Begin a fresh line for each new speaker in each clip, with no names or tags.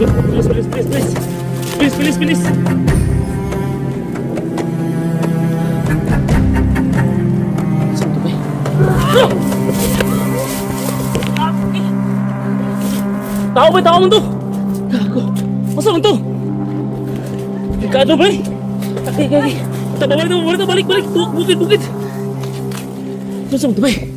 please, please, please, please, please, please, please. Tahu be, tahu mentu. Aku, masuk mentu. Dekat be. Okey, okey, okey. Tak balik, balik, balik, balik, balik, bukit, bukit. Masuk mentu be.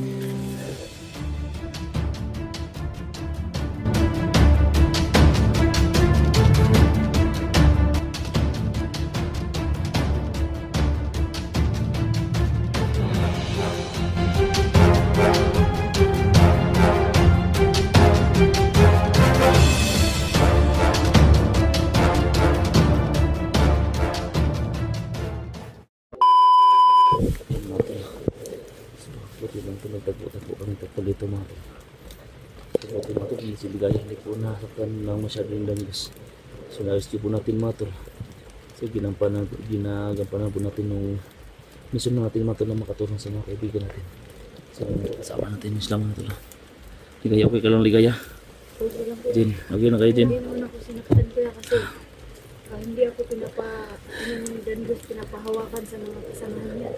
Eh? Lang ito nagtagpo-tagpo kami tagpag ito mga to. Pero ito mga to, hindi si Ligaya hindi po nasaktan lang masyado yung dangos. So na-rescue po natin mga to. So ginampanan, ginagampanan po natin nung mission natin mga to na makatulong sa mga kaibigan natin. So kasama natin yung Islam mga to. Ligaya, okay ka lang Ligaya? Jen, okay na kayo Jen?
Hindi naman ako sinaktan kuya kasi ah, hindi ako pinapa, ano ni Dandos, pinapahawakan sa mga kasamahan niya.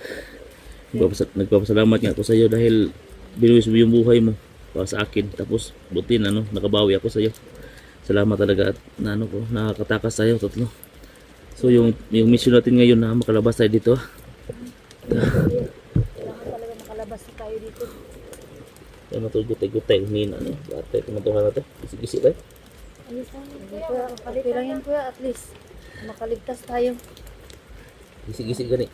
Nagpapasa- nagpapasalamat nga ako sa iyo dahil binuwis mo yung buhay mo para sa akin. Tapos buti na no, nakabawi ako sa iyo. Salamat talaga at na ano ko, nakakatakas sa iyo tatlo. So yung yung mission natin ngayon na makalabas tayo dito. ah.
Kailangan talaga makalabas tayo dito.
Ano to gutay-gutay humina no. Dati tumatuhan na to. Gisi-gisi tayo.
Ayos lang kuya. Yan kuya, at least makaligtas tayo.
Gisi-gisi gani.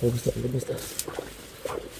What was that? What was that?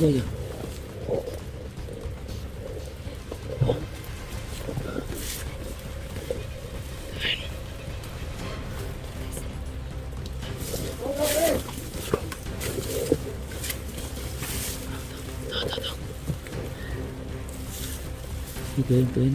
那个。好的好的好一一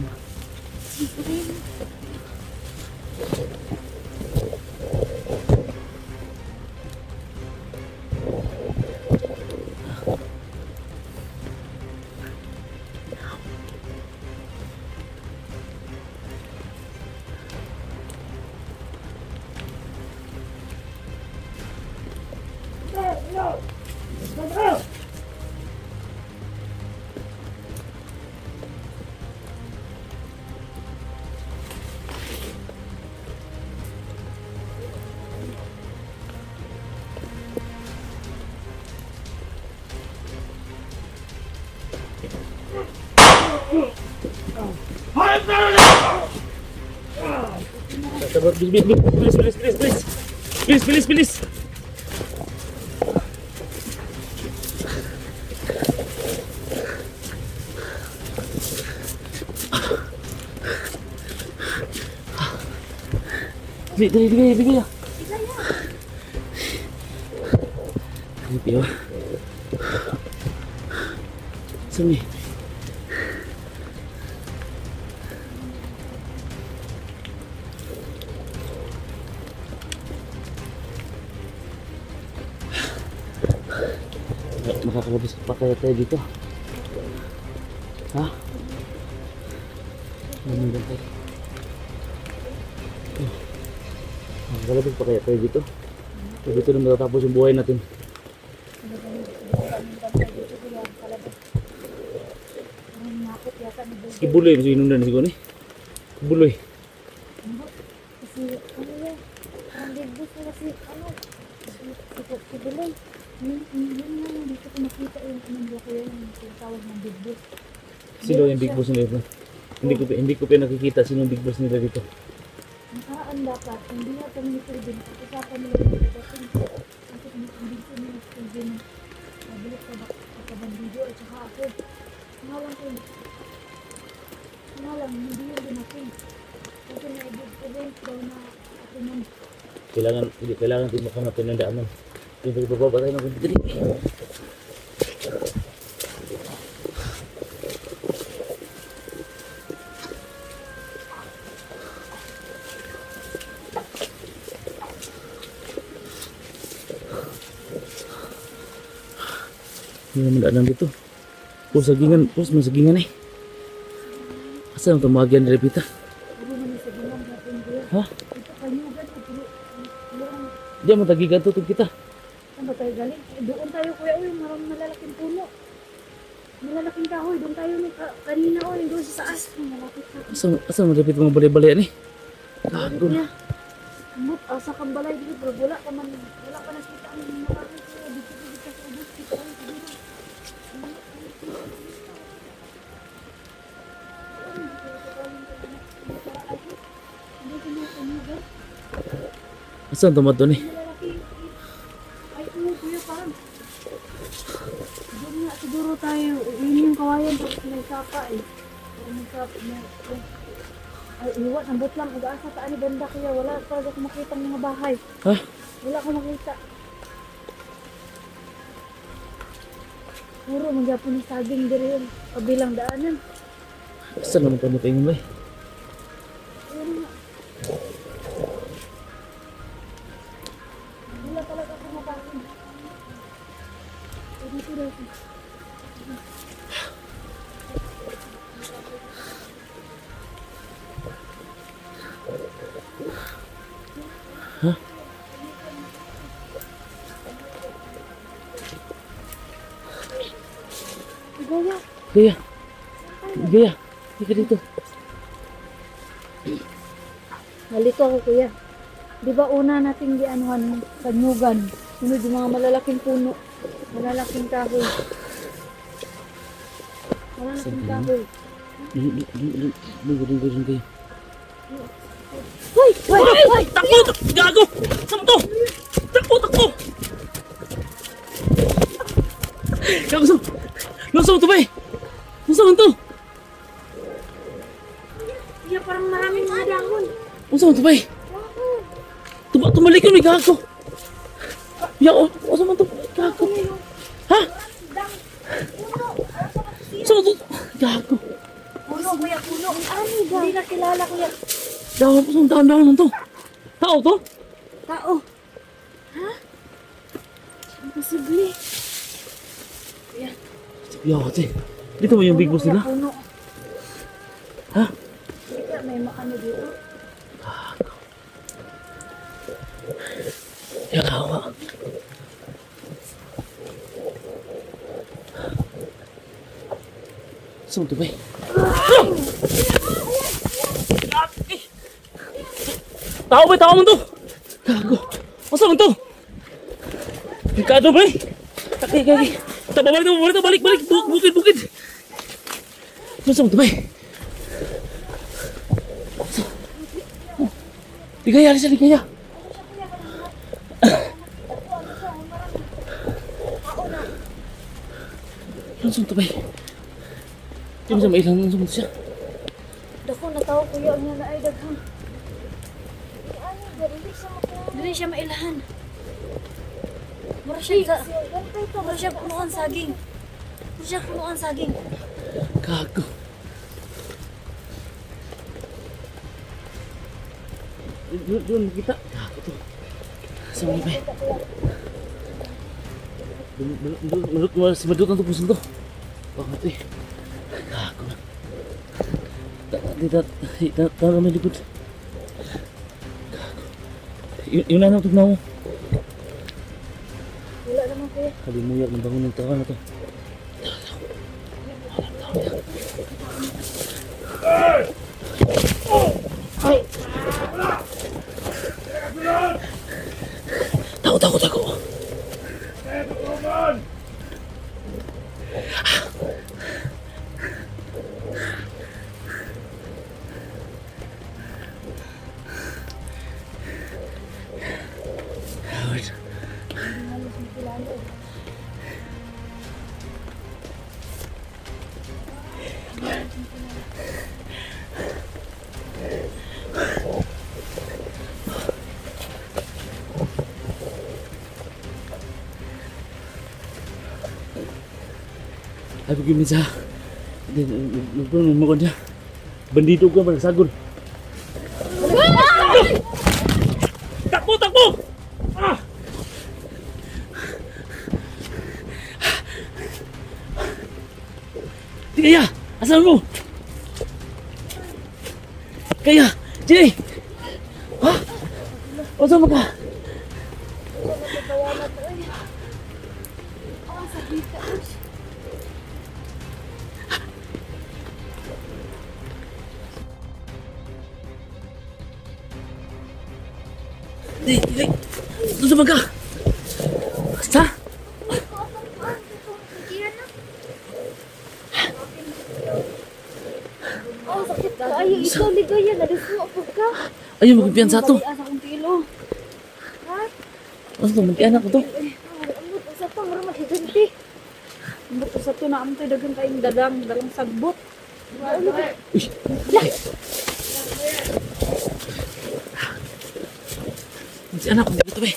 please, please, please, please, please, please, please, please. Dali, dali, dali, dali. Ini piwa. Sini. Pa tayo dito? Ha? Ba tayo? Oh. Makakalabas pa kaya tayo dito? So, dito na matatapos yung buhay natin.
Nakot yata ni Dandos.
Si Buloy, mas inom na siguro ni. Buloy.
Kasi ano yan, Ang big na kasi, ano, Belay. Yun, yun, nga, dito ko nakita yung anong ko yun, yung tinatawag ng big boss.
Sino yung big boss nila dito? Hindi ko hindi ko pa nakikita sino yung big boss nila dito.
Nakaraan dapat, hindi na kami ni Steven, pag-usapan nila yung dating. Kasi kung hindi ko ni Steven, mabilis ka ba kabandido at saka ako. Nga lang ko, nga lang, hindi yun dumating. Kasi na-ibig ko din daw na ako man.
Kailangan hindi kailangan din makahanapin ng daanan. Yung Ibibaba tayo ng dili. Hindi naman daan dito. Gitu. Pus, segingan, Pus, masih sagingan nih? Asa ang tumagyan na repita? Ha? Dia mau tagi gantung kita.
Saan ba tayo galing? Eh, doon tayo kuya, uy, maraming malalaking puno. Malalaking kahoy, doon tayo ni ka, kanina, uy, doon sa taas. Malapit sa
Asa asa mo Repita mga balay-balay ni?
Ano
Gago.
kuya? Amot, ah, sa kambalay dito, bro, wala ka man, wala ka nakita ang bakit kuya, dito dito ka sa ubos, dito na.
Asa ang tamad doon eh?
Doon nga, siguro tayo, yun yung kawayan, tapos may saka eh. Saka, may, may, ay, iwan, ambot lang, ugaasa sa ani banda kuya, wala talaga ako makita ng mga bahay.
Ha?
Wala ako makita. Puro, magyapon ng saging diri yung kabilang daanan.
Asa naman kami tingin ba eh?
Gaya,
Gaya. Gaya. Hindi ka dito.
Nalito ako kuya. Di ba una nating gianuhan kanyugan? Sunod yung mga malalaking puno. Malalaking kahoy. Malalaking
Sabi mo?
kahoy.
Lugo, lugo rin kayo.
Hoy! Hoy! Hoy!
Takbo! Gago! To? Takbo! Takbo! Gago saan? Nasaan mo to ba eh? Nasaan mo to?
Kuya, parang maraming mga dahon.
Nasaan mo to ba eh? Tuma tumalik yun eh, gago! Ya, o, o saan mo to? Gago! Ha? Saan mo to? Gago!
Puno, kuya, puno. Ano ba? Hindi na kilala, kuya.
Gago po saan daan-daan lang to? Tao to?
Tao. Ha? Imposible.
Yote. Dito mo yung big boss nila? Ha? ako man to. Gago. Masa man to? tuh ba eh? Okay, okay. tuh balik, balik. Buk, bukit, langsung Masa man to ba eh? Oh. Di langsung tuh. Langsung tuh ba langsung tuh. Siya
sa Mura siya punuan saging. Mura siya saging.
Gago. Doon, doon, kita. Gago to. Saan mo ba? Dulu- dulu- dulu- Menurut menurut si Medut untuk pusing tuh. Banget eh. Gago. Tak tidak tidak tahu kami likod. Gago. Y- Yun na untuk mo.
Kali muyak
membangun ito. Ano ito? Tahu tahu tahu.
Ay,
begini sa. Lupa mo ko niya. Bandido ka ba sagol? Takbo, takbo! Ah! Kaya! Asan mo? Kaya! Jay! Ha? Asan mo ka? Di, di, Doon sa baga! Basta!
Oh, sakit ka. Ay, ikaw ligaya. Nalisuo po ka.
Ayun, magpipiyansa to.
Asa kong kilo. Ha?
Ano to? Magpianak ko to.
Eh, Ambot sa to, marang makiganti. Ambot sa to na amtoy dagang kaing dalang, dalang sagbot. Ano ba?
Si anak ko dito eh.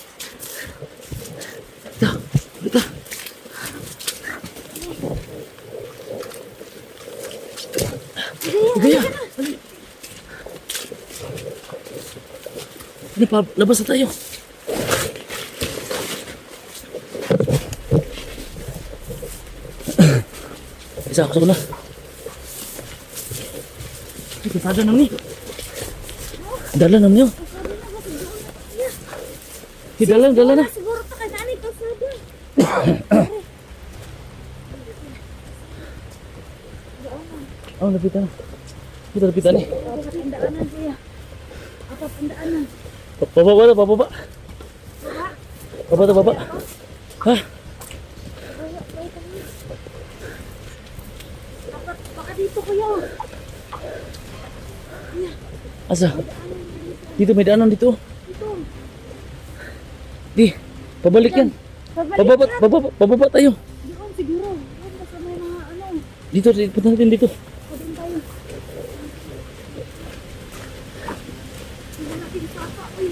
Dito, dito. Gaya! Ano pa? Labas na tayo. Isa ako na. Ay, kasada na ni. Dala na niyo.
Di dalam, dalam dah.
Oh, lebih. Kita lebih nih Apa pendaan? Bapak, apa bapak,
bapak. Bapak, bapak, bapak. Hah? dito kuya.
Asa? Dito may daanan dito. Di, pabalik yan.
Yan.
pababa, pababa tayo.
Doon siguro. Doon mga ano.
Dito, dito, punta natin dito.
Doon tayo. Hindi natin saka. Uy.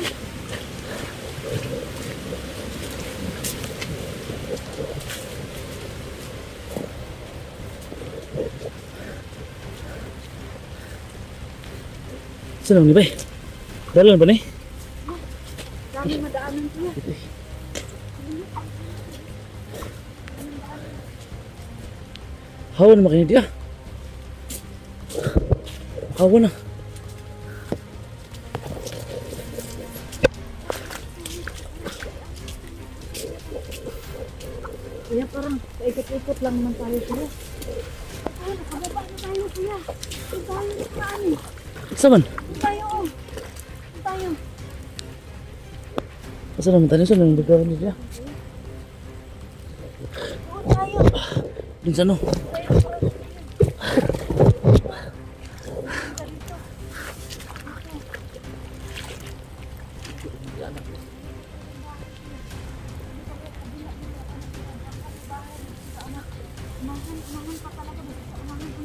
Saan ni bay? Dalan ba ni?
Dami
Hawa na makinig dia. Hawa na.
Kuya parang paikot-ikot lang naman tayo kuya. Ay, nakababa na tayo kuya. Doon tayo saan eh.
Saan
tayo oh. Tayo.
Saan naman tayo? Saan naman bagawin niya?
Doon tayo.
Dun sa ano?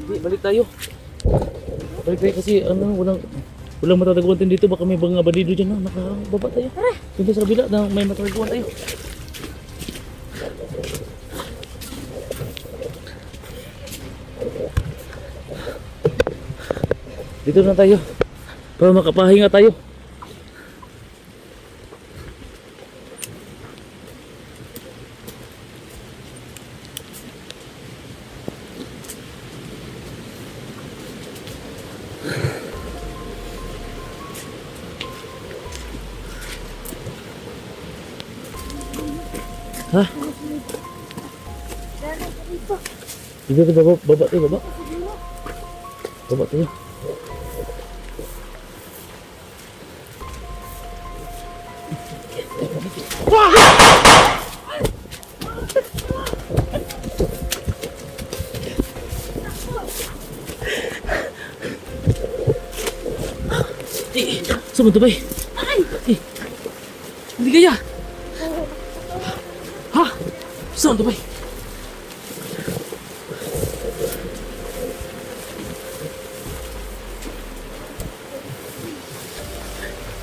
Hindi, balik tayo. Balik tayo kasi ano, walang walang matataguan din dito. Baka may mga bandido dyan. No? Nakababa tayo. Dito sa kabila na may matataguan tayo. Dito na tayo. Para makapahinga tayo.
Hah?
Itu tu babak, babak tu babak.
Babak
tu. Wah! Eh, sama tu baik. Eh, beri gaya.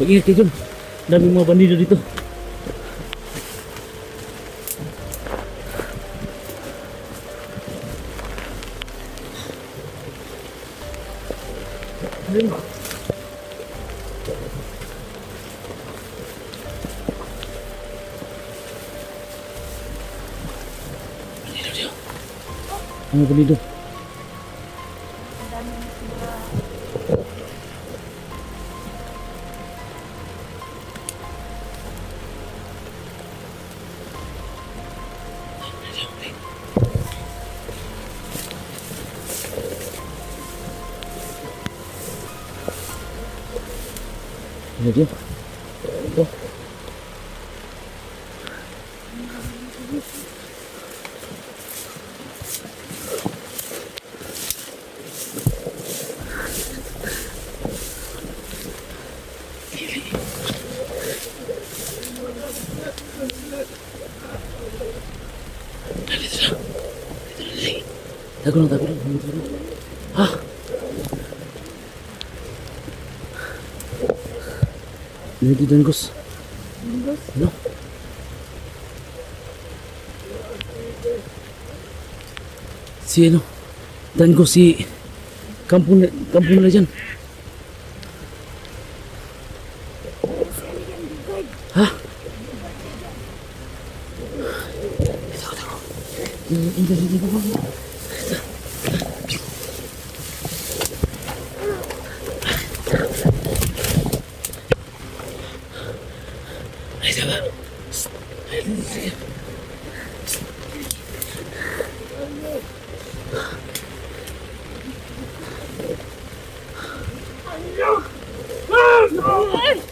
iya ke jom gitu. dami mga bandido dito ayun bandido dito
mga
달리더라. 달리. 나그러 나그러 나그러. 아. 여기 된 것은 Si ano? Dangos si... Kampo na, kampo nila dyan. Ugh!